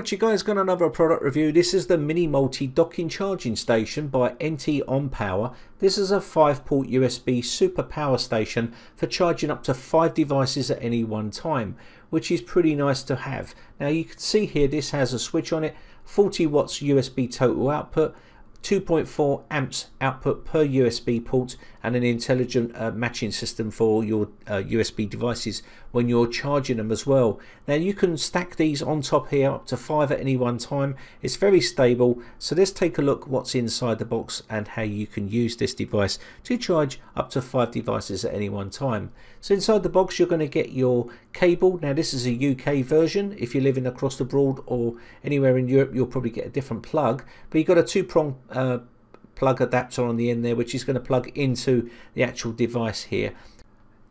What you guys got another product review. This is the Mini Multi Docking Charging Station by NTONPOWER. This is a 5 port USB super power station for charging up to 5 devices at any one time, which is pretty nice to have. Now you can see here this has a switch on it, 40 watts USB total output, 2.4 amps output per USB port and an intelligent uh, matching system for your uh, USB devices when you're charging them as well. Now you can stack these on top here up to five at any one time. It's very stable. So let's take a look what's inside the box and how you can use this device to charge up to five devices at any one time. So inside the box you're going to get your cable. Now this is a UK version. If you're living across the broad or anywhere in Europe you'll probably get a different plug. But you've got a two prong uh, plug adapter on the end there which is going to plug into the actual device here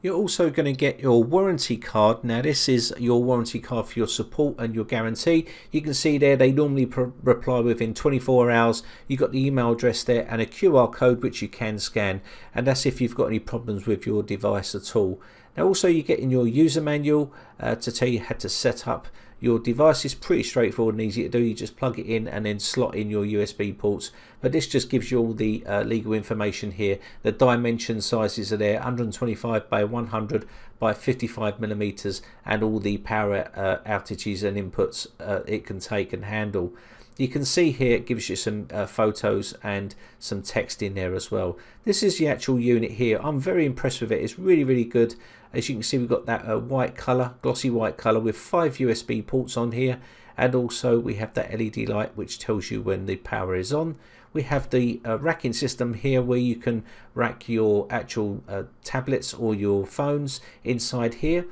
you're also going to get your warranty card. Now this is your warranty card for your support and your guarantee. You can see there they normally reply within 24 hours. You've got the email address there and a QR code which you can scan. And that's if you've got any problems with your device at all. Now also you get in your user manual uh, to tell you how to set up your device is pretty straightforward and easy to do. You just plug it in and then slot in your USB ports. But this just gives you all the uh, legal information here. The dimension sizes are there, 125 by 100 by 55 millimeters, and all the power uh, outages and inputs uh, it can take and handle. You can see here it gives you some uh, photos and some text in there as well. This is the actual unit here. I'm very impressed with it. It's really, really good. As you can see, we've got that uh, white color, glossy white color with five USB ports on here. And also we have that LED light which tells you when the power is on. We have the uh, racking system here where you can rack your actual uh, tablets or your phones inside here.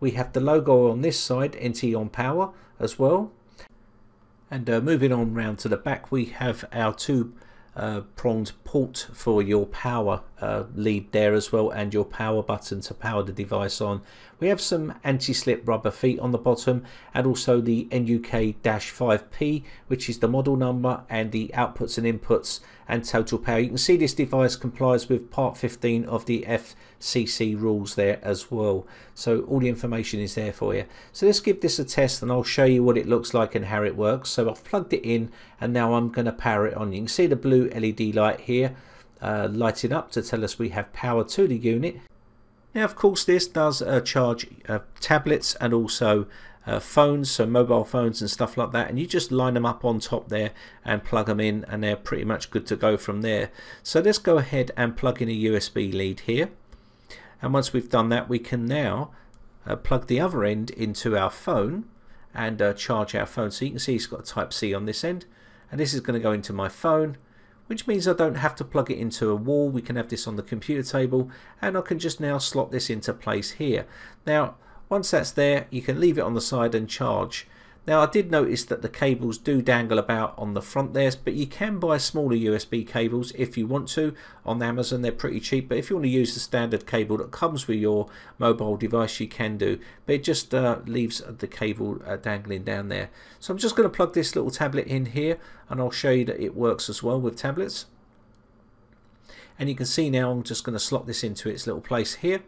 We have the logo on this side, NTONPOWER as well. And uh, moving on round to the back, we have our two uh, pronged port for your power uh, lead there as well and your power button to power the device on. We have some anti-slip rubber feet on the bottom and also the NUK-5P which is the model number and the outputs and inputs and total power. You can see this device complies with part 15 of the FCC rules there as well. So all the information is there for you. So let's give this a test and I'll show you what it looks like and how it works. So I've plugged it in and now I'm going to power it on. You can see the blue LED light here uh, lighting up to tell us we have power to the unit. Now of course this does uh, charge uh, tablets and also uh, phones, so mobile phones and stuff like that and you just line them up on top there and plug them in and they're pretty much good to go from there. So let's go ahead and plug in a USB lead here and once we've done that we can now uh, plug the other end into our phone and uh, charge our phone. So you can see it's got a type C on this end and this is going to go into my phone which means I don't have to plug it into a wall. We can have this on the computer table and I can just now slot this into place here. Now once that's there, you can leave it on the side and charge. Now I did notice that the cables do dangle about on the front there, but you can buy smaller USB cables if you want to on Amazon. They're pretty cheap, but if you want to use the standard cable that comes with your mobile device, you can do. But it just uh, leaves the cable uh, dangling down there. So I'm just going to plug this little tablet in here, and I'll show you that it works as well with tablets. And you can see now I'm just going to slot this into its little place here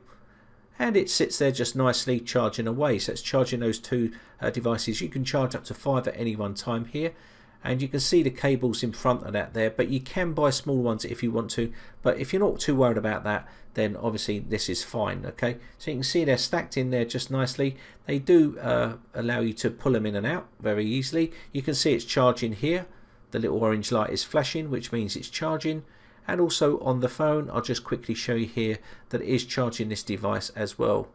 and it sits there just nicely charging away. So it's charging those two uh, devices. You can charge up to five at any one time here. And you can see the cables in front of that there but you can buy small ones if you want to. But if you're not too worried about that then obviously this is fine okay? So you can see they're stacked in there just nicely. They do uh, allow you to pull them in and out very easily. You can see it's charging here. The little orange light is flashing which means it's charging and also on the phone I'll just quickly show you here that it is charging this device as well.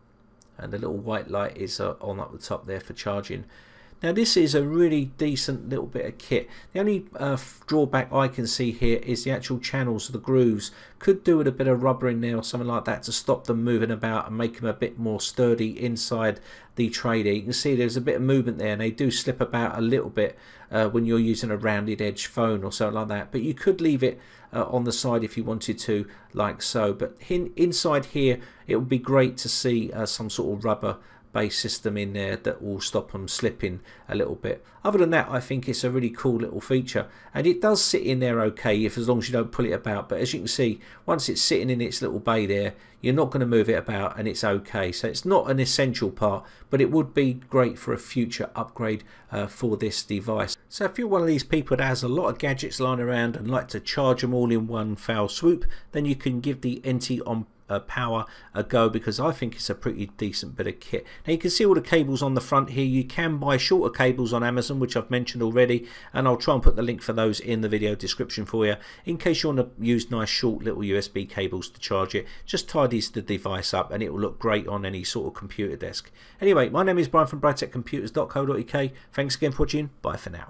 And the little white light is uh, on up the top there for charging now this is a really decent little bit of kit. The only uh, drawback I can see here is the actual channels, the grooves. Could do with a bit of rubber in there or something like that to stop them moving about and make them a bit more sturdy inside the tray there. You can see there's a bit of movement there and they do slip about a little bit uh, when you're using a rounded edge phone or something like that. But you could leave it uh, on the side if you wanted to like so. But in, inside here it would be great to see uh, some sort of rubber base system in there that will stop them slipping a little bit. Other than that, I think it's a really cool little feature. And it does sit in there okay if as long as you don't pull it about. But as you can see, once it's sitting in its little bay there, you're not going to move it about and it's okay. So it's not an essential part, but it would be great for a future upgrade uh, for this device. So if you're one of these people that has a lot of gadgets lying around and like to charge them all in one foul swoop, then you can give the NT on uh, power a go because I think it's a pretty decent bit of kit. Now you can see all the cables on the front here. You can buy shorter cables on Amazon which I've mentioned already and I'll try and put the link for those in the video description for you in case you want to use nice short little USB cables to charge it. Just tidies the device up and it will look great on any sort of computer desk. Anyway, my name is Brian from briteccomputers.co.uk. Thanks again for watching. Bye for now.